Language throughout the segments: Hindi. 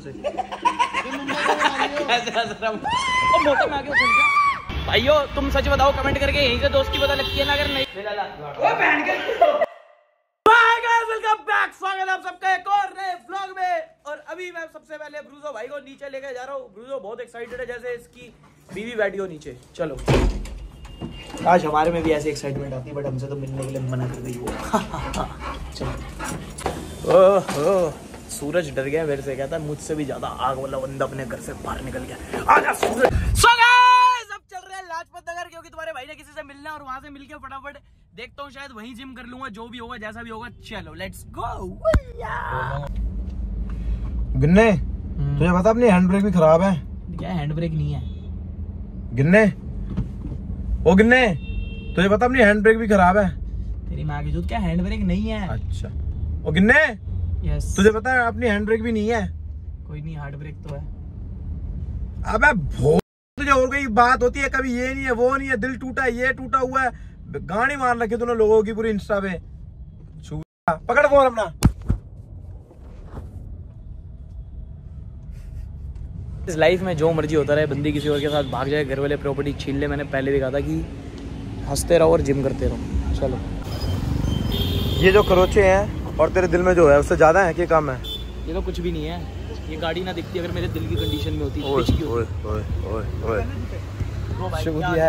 से। हूँ। भाइयों तुम सच बताओ कमेंट करके यहीं से दोस्ती पता लगती है ना अगर नहीं? स्वागत है आप सबका एक और नए व्लॉग में। और अभी मैं सबसे पहले ब्रूजो भाई को नीचे लेके जा रहा हूँ। ब्रूजो बहुत एक्साइटेड है जैसे इसकी बीवी बैठी हो नीचे। चलो। आज हमारे में भी ऐसी एक्साइटमेंट आती है बट हमसे तो मिलने के लिए मना कर रही हो चलो। ओहो। सूरज डर गया मेरे से कहता है मुझसे भी ज़्यादा आग वाला बंदा अपने घर से बाहर निकल गया। आजा सूरज। सो गाइस अब चल रहे हैं लाजपत नगर क्योंकि तुम्हारे भाई ने किसी से मिलना और वहाँ से मिलके फटाफट। देखता हूँ शायद वहीं जिम कर लूँगा जो भी होगा जैसा भी होगा चलो लेट्स गो गिन्ने तुझे पता अपनी हैंड ब्रेक भी खराब है? क्या हैंड ब्रेक नहीं है? गिन्ने ओ गिन्ने तुझे पता अपनी हैंड ब्रेक भी खराब है? तेरी माँ की दूध क्या हैंड ब्रेक नहीं है? अच्छा। ओ गिन्ने यस तुझे पता है अपनी हैंड ब्रेक भी नहीं है। कोई नहीं हार्ड ब्रेक तो है। अबे भो तुझे और कोई बात होती है कभी ये नहीं है वो नहीं है दिल टूटा ये टूटा हुआ है। गाड़ी मार रखी तूने लोगों की पूरी इंस्टा पे। छूटा पकड़ फ़ोन अपना। इस लाइफ में जो मर्ज़ी होता रहे बंदी किसी और के साथ भाग जाए घर वाले प्रॉपर्टी छीन ले। मैंने पहले भी कहा था कि हँसते रहो और जिम करते रहो। चलो। ये जो करोचे हैं और तेरे दिल में जो है उससे ज़्यादा है कि कम है? ये तो कुछ भी नहीं है। ये गाड़ी ना दिखती अगर मेरे दिल की कंडीशन में होती ओए ओए ओए ओए ओए। तो है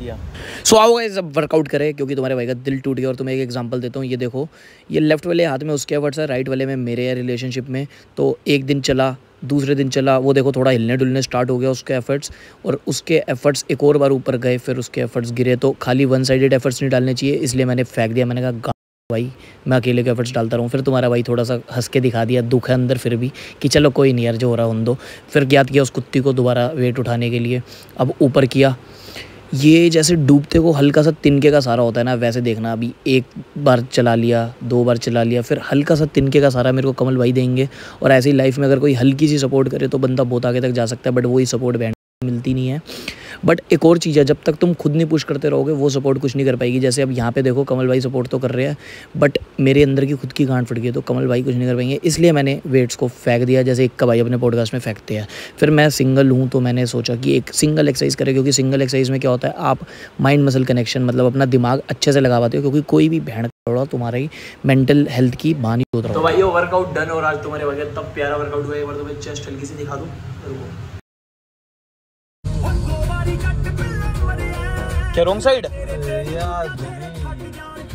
है? सो आओ गाइस अब वर्कआउट करें क्योंकि तुम्हारे भाई का दिल टूट गया और तुम्हें एक एग्जांपल देता हूँ। ये देखो ये लेफ़्ट वाले हाथ में उसके एफर्ट्स है राइट वाले में मेरे है रिलेशनशिप में। तो एक दिन चला दूसरे दिन चला वो देखो थोड़ा हिलने डुलने स्टार्ट हो गया उसके एफर्ट्स और उसके एफर्ट्स एक और बार ऊपर गए फिर उसके एफर्ट्स गिरे। तो खाली वन साइडेड एफर्ट्स नहीं डालने चाहिए इसलिए मैंने फेंक दिया मैंने कहा "गा- भाई, मैं अकेले के एफर्ट्स डालता रहूँ। फिर तुम्हारा भाई थोड़ा सा हंस के दिखा दिया, दुख है अंदर फिर भी कि चलो कोई नहीं यार, जो हो रहा उन दो। फिर याद किया उस कुत्ती को दोबारा वेट उठाने के लिए। अब ऊपर किया। ये जैसे डूबते को हल्का सा तिनके का सारा होता है ना, वैसे देखना अभी। एक बार चला लिया, दो बार चला लिया, फिर हल्का सा तिनके का सारा मेरे को कमल भाई देंगे। और ऐसे ही लाइफ में अगर कोई हल्की सी सपोर्ट करे तो बंदा बहुत आगे तक जा सकता है बट वही सपोर्ट बैंड मिलती नहीं है। बट एक और चीज़ है जब तक तुम खुद नहीं पुश करते रहोगे वो सपोर्ट कुछ नहीं कर पाएगी। जैसे अब यहाँ पे देखो कमल भाई सपोर्ट तो कर रहे हैं बट मेरे अंदर की खुद की गांठ फट गई है, तो कमल भाई कुछ नहीं कर पाएँगे। इसलिए मैंने वेट्स को फेंक दिया जैसे एक का भाई अपने पॉडकास्ट में फेंकते हैं। फिर मैं सिंगल हूँ तो मैंने सोचा कि एक सिंगल एक्सरसाइज करें क्योंकि सिंगल एक्सरसाइज में क्या होता है आप माइंड मसल कनेक्शन मतलब अपना दिमाग अच्छे से लगा पाते हो क्योंकि कोई भी भैंड थोड़ा तुम्हारी मेंटल हेल्थ की बानी होता तो भाई ये वर्कआउट डन और आज तुम्हारे वजह तब प्यारा वर्कआउट हुआ एक बार तुम्हें चेस्ट हल्की सी दिखा दूँ क्या रॉन्ग साइड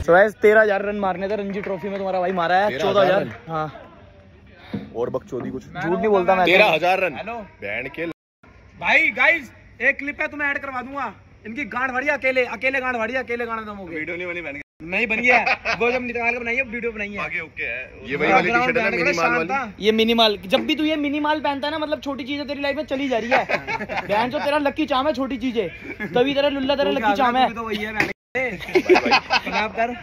तो वैसे तेरह हज़ार रन मारने थे रणजी ट्रॉफी में तुम्हारा भाई मारा है चौदह हज़ार। हाँ। और बकचोदी कुछ? झूठ नहीं बोलता मैं। तेरह हज़ार रन। बैंड के भाई गाइस एक क्लिप है तुम्हें ऐड करवा दूँगा। इनकी गांड भरी अकेले अकेले गांड भरी अकेले गांड दम वीडियो नहीं बनी बैंड नहीं बनी है। वो जब निकाल के बनाई है वीडियो बनाई है। आगे ओके है। ये वही वाली टी शर्ट है ना मिनिमल वाली? ये मिनिमल जब भी तू ये मिनिमल पहनता है ना मतलब छोटी चीज़ें तेरी लाइफ में चली जा रही है। बहन जो तेरा लक्की चाम है छोटी चीज़ें। तभी तेरा लुल्ला तेरा लक्की चाम है। तो वही है मैंने। कर।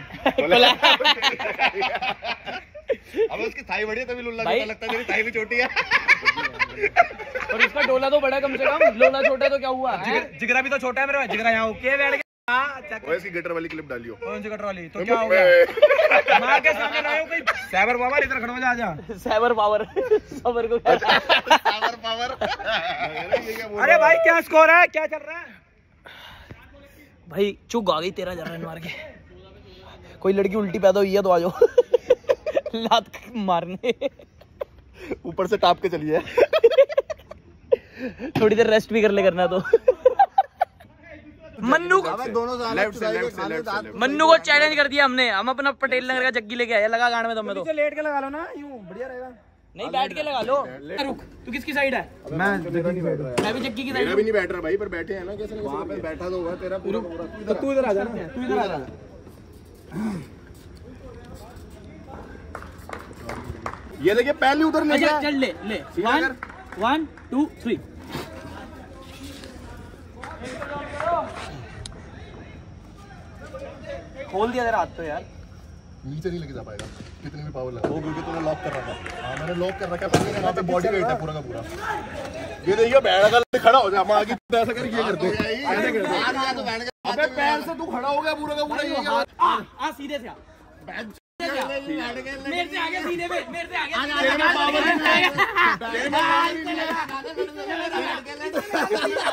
अब उसकी थाई बड़ी है तभी लुल्ला लगता है मेरी थाई भी छोटी है। और इसका डोला तो बड़ा है कम से कम लोला छोटा तो क्या हुआ? जिगरा भी तो छोटा है मेरे भाई जिगरा यहाँ ओके बैठ हाँ, इसकी गिटर वाली क्लिप डालियो। कौन सी कटरा ली तो क्या हो गया? माँ के सामने लाए कोई? साइबर बाबा इधर खड़ा हो जा। आजा साइबर पावर सबर को क्या? पावर पावर अरे भाई क्या स्कोर है? क्या चल रहा है? भाई चुग आ गई तेरह हज़ार रन मार के। कोई लड़की उल्टी पैदा हुई है तो आ जाओ। लात मारने। ऊपर से टाप के चलिए। थोड़ी देर रेस्ट भी कर ले करना तो। मन्नू को मन्नू को चैलेंज कर दिया हमने। हम अपना पटेल नगर का जग्गी लेके आए लगा गांड में तुम्हें तो। लेट के लगा लो ना यूँ बढ़िया रहेगा। नहीं बैठ के लगा लो। रुक तू किसकी साइड है? मैं मैं भी जग्गी की साइड भी नहीं बैठ रहा भाई पर बैठे हैं ना कैसे वहाँ पे बैठा तो होगा तेरा पूरा पूरा तो तू इधर आ जा ना। तू इधर आ जा। ये देखिए पहले उधर नहीं अच्छा चल ले ले। वन। वन टू थ्री खोल दिया तेरा हाथ तो यार। नीचे नहीं लेके जा पाएगा। कितनी भी पावर लगा। वो क्योंकि तूने लॉक कर रखा। था हाँ मैंने लॉक कर रखा है वहाँ पे बॉडी वेट है पूरा का पूरा। ये देखिए बैठ कर खड़ा हो जा हम आगे तो ऐसा करके ये करते ऐसे करते अबे पैर से तू खड़ा हो गया पूरा का पूरा ये हाथ आ आ सीधे से आ। मेरे से आगे सीधे पे मेरे से आगे। तेरे में पावर नहीं है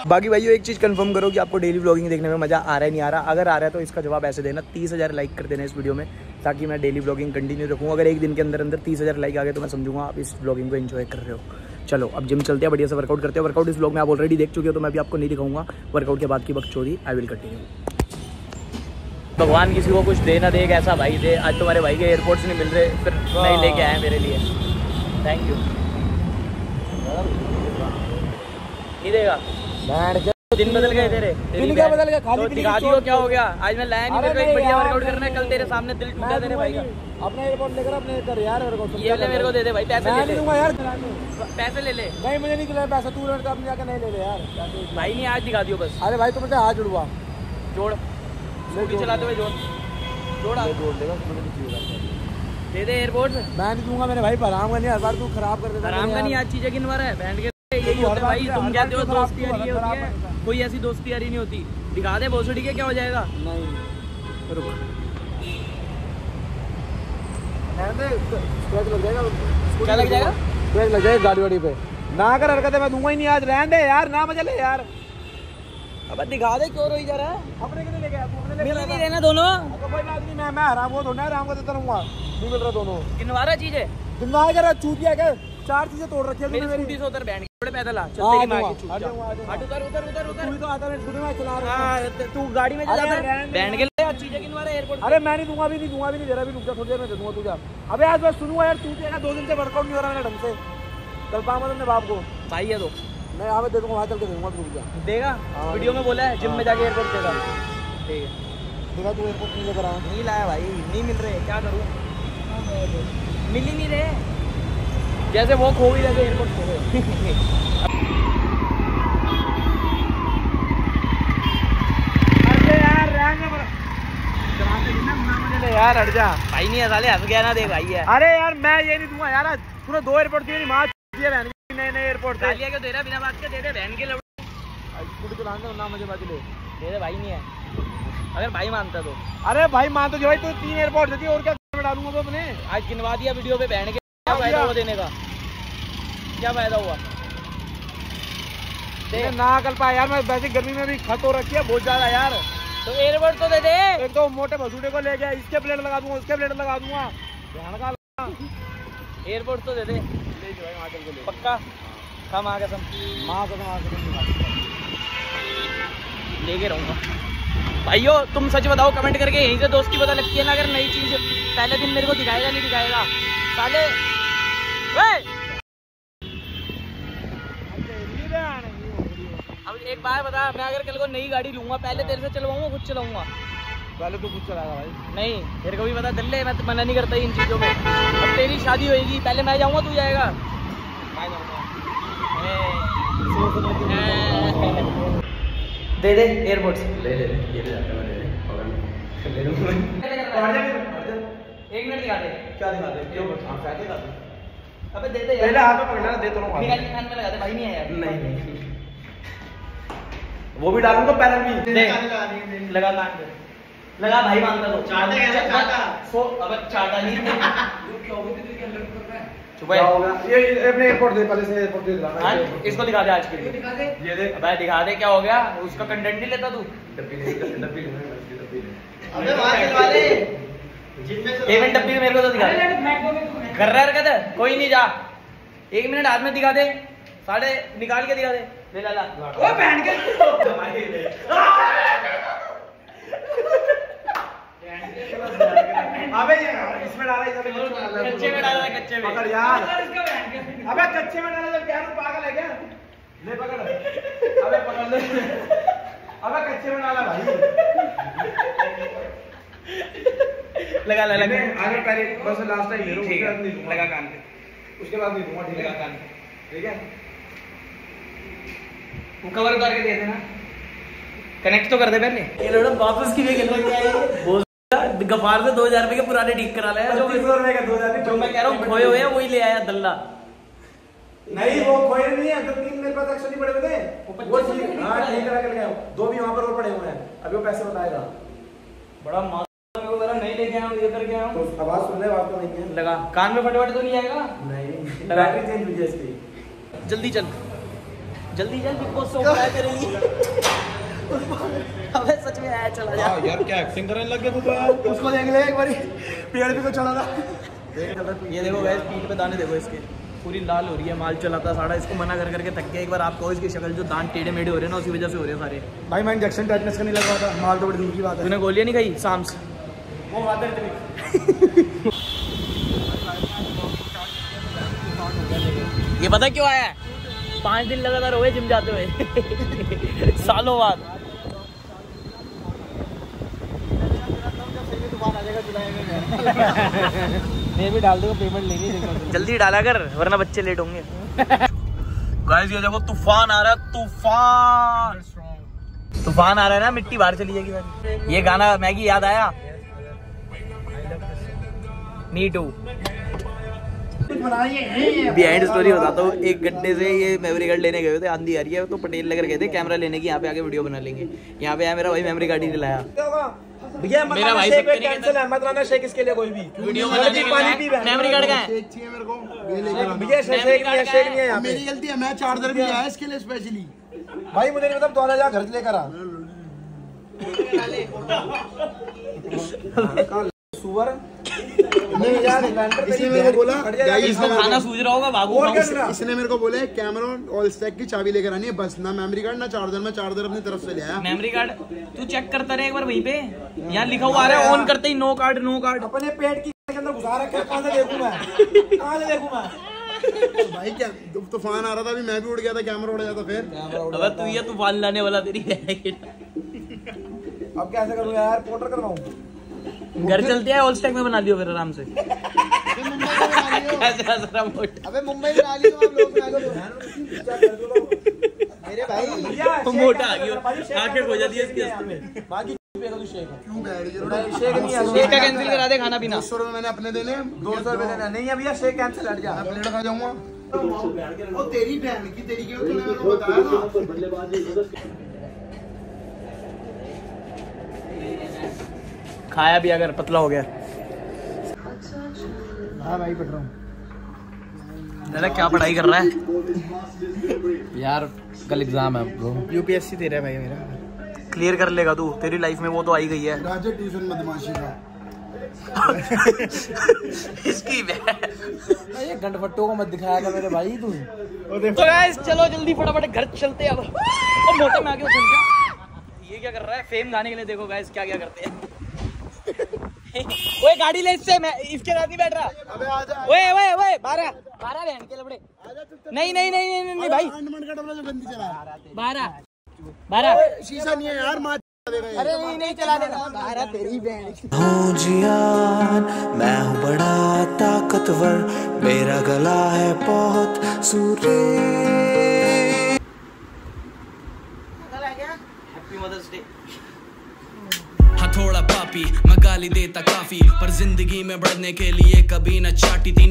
बाकी भाइयों, एक चीज़ कंफर्म करो कि आपको डेली ब्लॉगिंग देखने में मज़ा आ रहा है, नहीं आ रहा। अगर आ रहा है तो इसका जवाब ऐसे देना, तीस हज़ार लाइक कर देना इस वीडियो में, ताकि मैं डेली ब्लॉगिंग कंटिन्यू रखूँ। अगर एक दिन के अंदर अंदर तीस हज़ार लाइक आ गए तो मैं समझूँगा आप इस व्लॉगिंग को एंजॉय कर रहे हो। चलो, अब जिम चलते हैं, बढ़िया से वर्कआउट करते हैं। वर्कआउट इस व्लॉग में आप ऑलरेडी देख चुके हो तो मैं भी आपको नहीं दिखाऊँगा। वर्कआउट के बाद की बकचोदी आई विल कंटिन्यू भगवान किसी को कुछ दे ना दे, एक ऐसा भाई दे। आज तुम्हारे भाई के एयरपोर्ट से नहीं मिल रहे, फिर नहीं लेके आए मेरे लिए। थैंक यू नहीं देगा। दिन बदल गए तेरे। दिन क्या बदल गया? खाली तो दिखा दियो क्या हो गया? आज मैं लाया नहीं मेरे को एक बढ़िया वर्कआउट करना है। कल तेरे सामने दिल टूटा तेरे भाई का। अपना एयरपोर्ट लेकर अपने कर यार मेरे को ये वाले मेरे को दे दे भाई पैसे ले नहीं ले। दूँगा यार। पैसे ले ले। मुझे नहीं पैसा तू रेट अपने जाकर नहीं ले ले यार। भाई नहीं आज दिखा दियो बस। अरे भाई तुम हाथ जुड़वा। जोड़। स्कूटी चलाते हुए जोड़। जोड़ा जोड़ देगा नहीं दे दे एयरपोर्ट मैं नहीं दूँगा मेरे भाई पर आराम का नहीं हर बार तू खराब कर देता आराम का नहीं आज चीज़ें गिनवा रहा है। बैंड के यही होता है। भाई तुम कहते हो दोस्ती यारी होती है। कोई ऐसी दोस्ती यारी नहीं होती। दिखा दे भोसड़ी के क्या हो जाएगा? नहीं। रुक। लग जाएगा। क्या लग जाएगा? स्क्रैच लग जाएगा गाड़ी वाड़ी पे। ना कर हरकत मैं दूँगा ही नहीं आज। रहने दे यार ना मज़ा ले यार। अब दिखा दे क्यों रोई जा रहा है। अपने के लिए लेके आया? तू अपने मिल नहीं रहना दोनों तो कोई बात नहीं मैं मैं आराम को थोड़ा आराम को देता रहूँगा नहीं मिल रहा दोनों। गिनवा रहा चीज़ें दिमाग अगर चूतिया क्या चार चीज़ें तोड़ रखी है मेरी स्कूटी से के बड़े पैदल आ हाँ, तू ही तो है है हाँ, तू गाड़ी में अरे है। बैंड के है मैं नहीं दूँगा भी नहीं दूँगा भी नहीं दे रहा भी रुक जा थोड़ी देर में दे दूँगा तू जा अबे आज मैं सुनूँगा यार तू का दो दिन से वर्कआउट नहीं हो रहा मेरा ढंग से। कल पाऊँगा अपने बाप को। भाई है तो। मैं यहाँ पे दे दूँगा वहाँ चल के दूँगा रुक जा। देगा? हाँ, वीडियो में बोला है जिम में जाके एयरपोर्ट देगा। ठीक है। देखा तू एयरपोर्ट नहीं लेकर आया। नहीं लाया भाई नहीं मिल रहे क्या करूँ? मिल ही नहीं रहे। जैसे वो खो ही रहे एयरपोर्ट खो यार हट जा भाई नहीं है साले हंस गया ना देख भाई है अरे यार मैं ये नहीं दूँगा यार तूने दो एयरपोर्ट दिए नहीं मार? दिए बहन की नए नए एयरपोर्ट गालियाँ क्यों दे रहा बिना बात के? दे दे बहन के स्कूटी चलाने ना मुझे बात ले। दे दे भाई नहीं है। अगर भाई मानता तो। अरे भाई मान तो जो भाई तू तीन एयरपोर्ट देती और क्या में डालूँगा तो अपने? आज गिनवा दिया वीडियो पे बहन के। क्या हाँ, फ़ायदा हुआ देने का? क्या फ़ायदा हुआ? दे ना कल पाया यार मैं वैसे गर्मी में भी खत हो रखी है बहुत ज़्यादा यार। तो एयरपोर्ट तो दे दे। एक तो मोटे भसूटे को ले गया इसके प्लेट लगा दूँगा उसके प्लेट लगा दूँगा। ध्यान का लगा। एयरपोर्ट तो दे दे। ले जो भाई वहाँ के ले पक्का? हम आ कसम। माँ कसम आ कसम लेके रहूँगा। भाइयों तुम सच बताओ कमेंट करके यहीं से दोस्ती पता लगती है ना अगर नई चीज़ पहले दिन मेरे को दिखाएगा नहीं दिखाएगा? साले। वे! अब एक बात बता मैं अगर कल को नई गाड़ी लूँगा पहले तेरे से चलवाऊँगा खुद चलाऊँगा? पहले तो खुद चलाएगा भाई। नहीं तेरे को भी पता दल्ले मैं तो मना नहीं करता इन चीज़ों में। अब तेरी शादी होएगी पहले मैं जाऊँगा तू जाएगा। मैं जाऊँगा। दे दे एयरपोर्ट ले ले ले ये ले मैं ले ले पकड़ ले। लूँगा एक मिनट दिखा दे। क्या दिखा दे? क्यों? हाँ फैले का अबे दे दे पहले हाथ में पकड़ना दे तो रहा हूँ निकाल के कान में लगा दे भाई नहीं आया नहीं नहीं। वो भी डालूँगा पैनल भी। दे। लगा कान पे लगा भाई मानता तो चाटा चाटा सो अब चाटा नहीं क्या होगा ये ये अपने एयरपोर्ट दे पहले से एयरपोर्ट दे दिलाना हाँ। इसको दिखा दे आज के लिए। ये देख अबे दिखा दे क्या हो गया। उसका कंटेंट नहीं लेता तू? डब्बी ले डब्बी ले अबे वहाँ दिलवा दे। एक डब्बी मेरे को तो दिखा दे। कर रहा है हरकत कोई नहीं जा। एक मिनट हाथ में दिखा दे। साढ़े निकाल के दिखा दे। ले ला ला। ओ बहन के अबे इसमें डाला इधर कच्चे में डाला कच्चे में। पकड़ यार। अबे कच्चे में डाला तो क्या पागल है क्या? ले पकड़। अबे पकड़ ले। अबे कच्चे में डाला भाई। लगा ला लगा। पहले बस लास्ट टाइम ले ठीक उसके है बाद नहीं लगा कान पे। उसके बाद नहीं दूँगा ठीक लगा है कान पे। ठीक है? वो कवर करके दे देना कनेक्ट तो कर दे पहले। ये लोड़ा वापस की वे खेलने के आए बोल गफार से 2000 रुपए के पुराने ठीक करा लाया। जो रुपए का दो हज़ार जो मैं कह रहा हूँ खोए हुए वही ले आया दल्ला। नहीं वो खोए नहीं है तो तीन मेरे पास एक्शन पड़े हुए थे वो ठीक हाँ ठीक करा कर गया दो भी वहाँ पर और पड़े हुए हैं। अभी वो पैसे बताएगा। बड़ा कह नहीं लेके आया हूँ ये करके आया तो आवाज़ सुन ले बात तो नहीं है। लगा। कान में फटफट तो नहीं आएगा? नहीं बैटरी चेंज हुई है इसकी। जल्दी चल। जल्दी चल बिग बॉस सो तेरे लिए अबे सच में आया चला जा। यार क्या एक्टिंग करने लग गया तू तो? यार उसको देख ले एक बारी। पेड़ पे को चढ़ा था। ये देखो गैस पीठ पे दाने देखो इसके। पूरी लाल हो रही है माल चलाता सारा इसको मना कर करके थक गया। एक बार आप कहो इसकी शक्ल जो दान टेढ़े मेढ़े हो रहे हैं ना उसी वजह से हो रहे हैं सारे। भाई मैं इंजेक्शन टेटनेस का नहीं लगा था। माल तो बड़ी दूर की बात है। तूने गोलियाँ नहीं खाई? साम्स वो बात है ये पता क्यों आया? है पाँच दिन लगातार हुए जिम जाते हुए। सालों बाद। मैं भी डाल दूँगा पेमेंट लेनी जल्दी डाला कर वरना बच्चे लेट होंगे। गाइस ये देखो तूफ़ान आ रहा है तूफ़ान। तूफ़ान आ रहा है ना मिट्टी बाहर चली जाएगी ये गाना मैगी याद आया? मी टू बिहाइंड स्टोरी बताता हूँ एक घंटे से ये मेमोरी कार्ड लेने गए थे आंधी आ रही है तो पटेल लेकर गए थे कैमरा लेने की यहाँ पे आके वीडियो बना लेंगे। यहाँ पे आया मेरा वही मेमोरी कार्ड ही नहीं लाया। भैया मेरा भाई कैंसिल है। मत लाना शेख इसके लिए कोई भी। वीडियो पानी पी। मेमोरी कार्ड का है शेक चाहिए मेरे को ये लेकर भैया शेख शेक नहीं है शेख नहीं है यहाँ पे। मेरी गलती है मैं चार्जर भी आया इसके लिए स्पेशली भाई मुझे नहीं पता दोनों खर्च घर से लेकर आ सुअर? सिलेंडर इसने मेरे को बोला इसने खाना सूझ रहा होगा। कर? इसने मेरे को कैमरा और स्टैक की चाबी लेकर आनी है बस ना मेमोरी कार्ड ना चार्जर मैं चार्जर अपनी तरफ़ से ले आया। मेमोरी कार्ड तू चेक करता रहे एक बार वहीं पे। यहाँ लिखा हुआ आ रहा है ऑन करते ही नो कार्ड नो कार्ड अपने पेट की के अंदर घुसा रखा है कहाँ से देखूँ मैं? कहाँ से देखूँ मैं? भाई क्या तूफ़ान आ रहा था अभी मैं भी उड़ गया था कैमरा उड़ जाता फिर। अबे तू ये तूफ़ान लाने वाला तेरी है। अब कैसे करूँ यार पोर्टर करवाऊँ? घर चलते हैं ऑल स्टैक में बना लियो फिर आराम से। अबे मुंबई में लियो आप लोग मेरे भाई। मोटा आ गया आँखें खो जाती है इसकी हँसते में। बाकी तू शेक क्यों बैठ गया शेक नहीं का कैंसिल करा दे खाना पीना। दो सौ रुपए मैंने अपने देने दो सौ रुपए देना। नहीं है भैया शेक कैंसिल हट जा। प्लेट खा जाऊँगा। ओ तेरी बहन की तेरी क्यों बताया खाया भी अगर पतला हो गया। हाँ भाई पढ़ रहा हूँ। दादा क्या पढ़ाई कर रहा है? यार कल एग्ज़ाम है ब्रो यूपीएससी दे रहा है भाई मेरा। क्लियर कर लेगा तू। तेरी लाइफ में वो तो आई गई है। राजा ट्यूशन बदमाशी का। इसकी ये गंडफट्टों को मत दिखाया था मेरे भाई तू। तो गाइस चलो जल्दी फटाफट घर चलते हैं अब। और मोटे में आगे उछल जा ये क्या कर रहा है? फेम गाने के लिए देखो गाइस क्या क्या करते हैं। ओए गाड़ी ले इससे मैं इसके साथ नहीं बैठ रहा। अबे आजा ओए ओए ओए बारह। बारह बहन के लबड़े नहीं नहीं नहीं नहीं नहीं, भाई। अंडमान का डबला जो बंदी चला। बारह। बारह। शीशा नहीं है यार मार अरे नहीं नहीं चला देगा बारह तेरी बहन। हूँ जियान मैं हूँ बड़ा ताकतवर मेरा गला है बहुत सूरे हैप्पी मदर्स डे हथौड़ा पापी गाली देता काफ़ी पर ज़िंदगी में बढ़ने के लिए कभी न चाटी तीन